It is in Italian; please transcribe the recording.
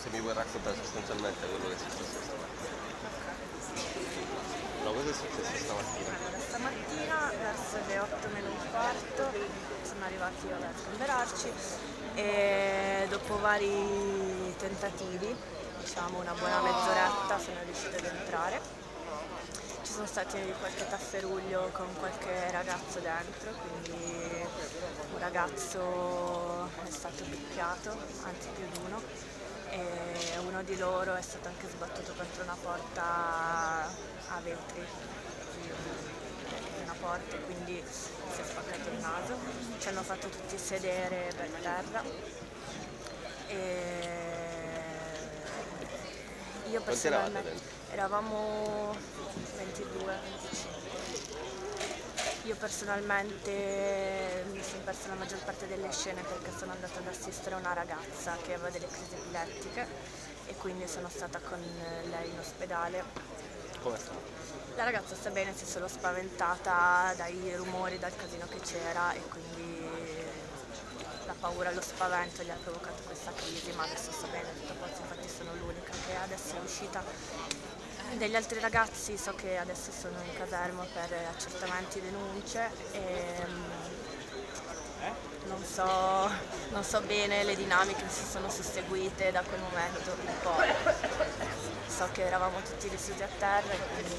se mi vuoi raccontare sostanzialmente quello che è successo stamattina. No, cosa è successo stamattina? Allora, stamattina verso le 8 meno un quarto sono arrivati vabbè, a sgomberarci e dopo vari tentativi, diciamo una buona mezz'oretta, sono riuscita ad entrare. Ci sono stati qualche tafferuglio con qualche ragazzo dentro, quindi un ragazzo è stato picchiato, anzi più di uno, e uno di loro è stato anche sbattuto contro una porta a vetri una porta e quindi si è spaccato il naso. Ci hanno fatto tutti sedere per terra e io personalmente eravamo 22, 25. Io personalmente persa la maggior parte delle scene perché sono andata ad assistere a una ragazza che aveva delle crisi epilettiche e quindi sono stata con lei in ospedale. Come sta? La ragazza sta bene, si è solo spaventata dai rumori, dal casino che c'era e quindi la paura lo spavento gli ha provocato questa crisi, ma adesso sta bene, tutto a posto, infatti sono l'unica che adesso è uscita. Degli altri ragazzi so che adesso sono in caserma per accertamenti e denunce e mm, non so, non so bene le dinamiche che si sono susseguite da quel momento in poi. So che eravamo tutti risulti a terra e quindi